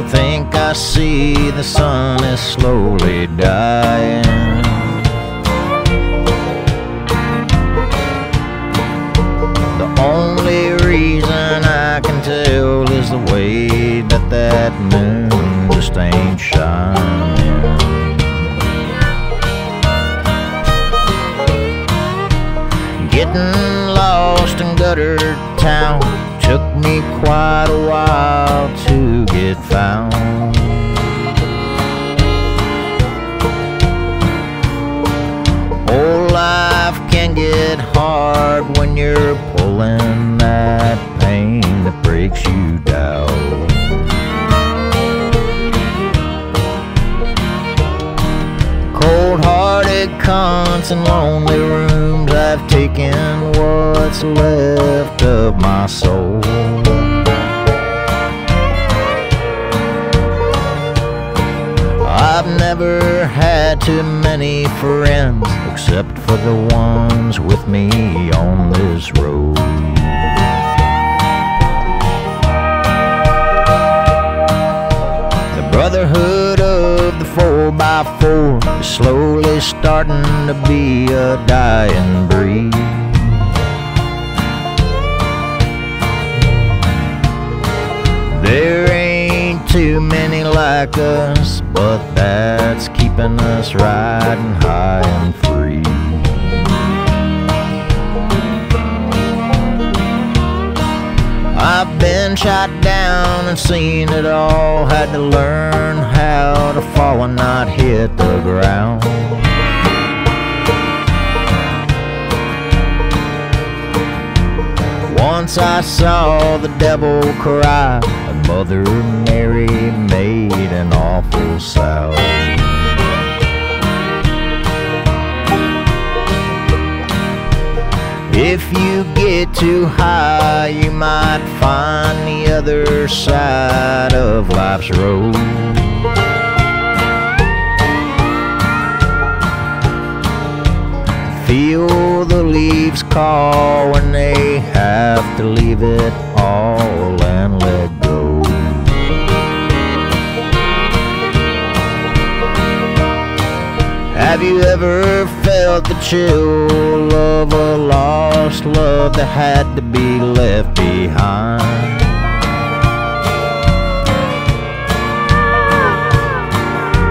I think I see the sun is slowly dying. The only reason I can tell is the way that that moon just ain't shining. Getting lost in gutter town took me quite a while cons and lonely rooms, I've taken what's left of my soul. I've never had too many friends except for the ones with me on this road. 4x4 is slowly starting to be a dying breed. There ain't too many like us, but that's keeping us riding high and free. I've been shot down and seen it all. Had to learn how to fall and not hit the ground. Once I saw the devil cry, and Mother Mary made an awful sound. If you get too high, you might find the other side of life's road. Feel the leaves call when they have to leave it all and let go. Have you ever felt the chill of a lost love that had to be left behind?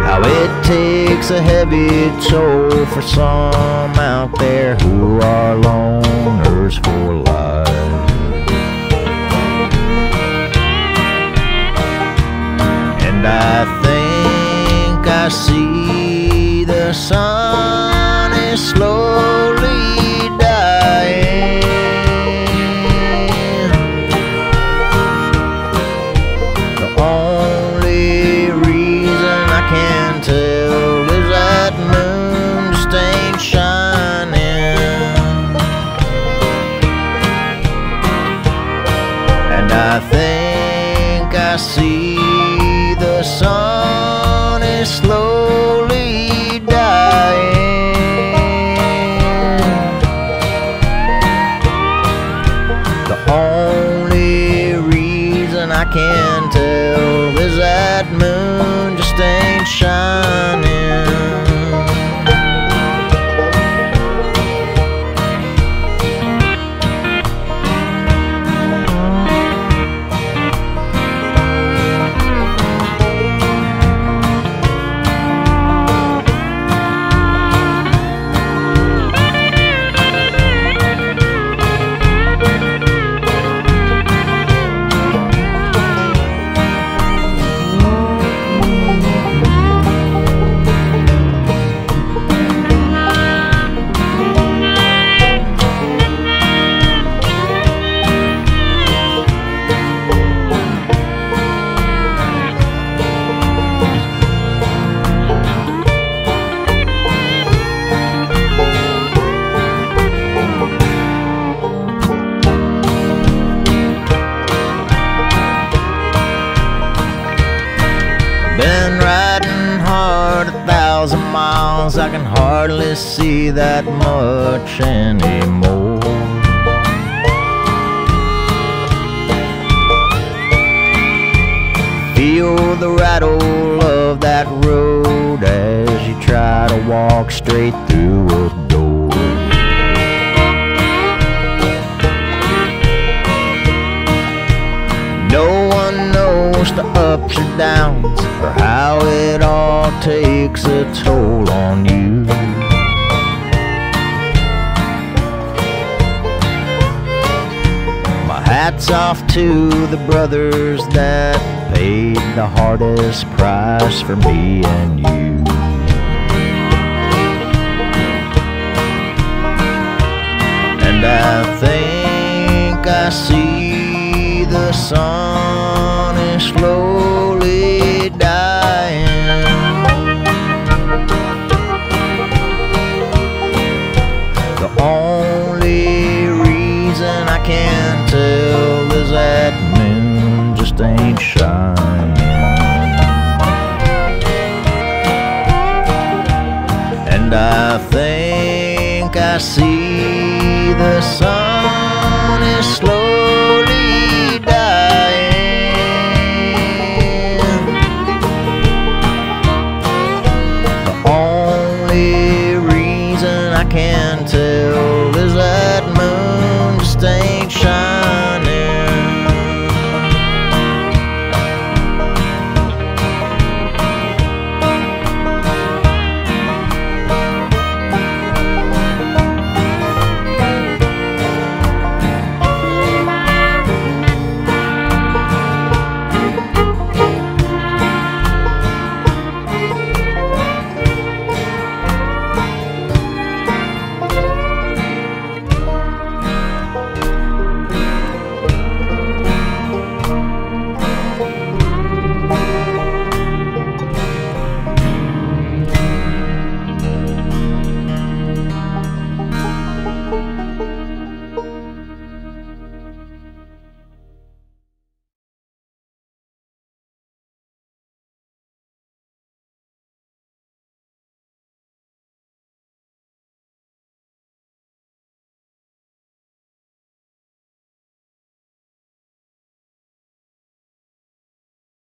How it takes a heavy toll for some out there who are loners for life. And I think I see the sun only reason I can tell is that moon just ain't shining. And I think I see the sun is slowly moon just ain't shining. Been riding hard a thousand miles, I can hardly see that much anymore. Feel the rattle of that road as you try to walk straight through a ups and downs or how it all takes a toll on you. My hat's off to the brothers that paid the hardest price for me and you. And I think I see the sun is slowly dying. The only reason I can tell is that moon just ain't shining. And I think I see the sun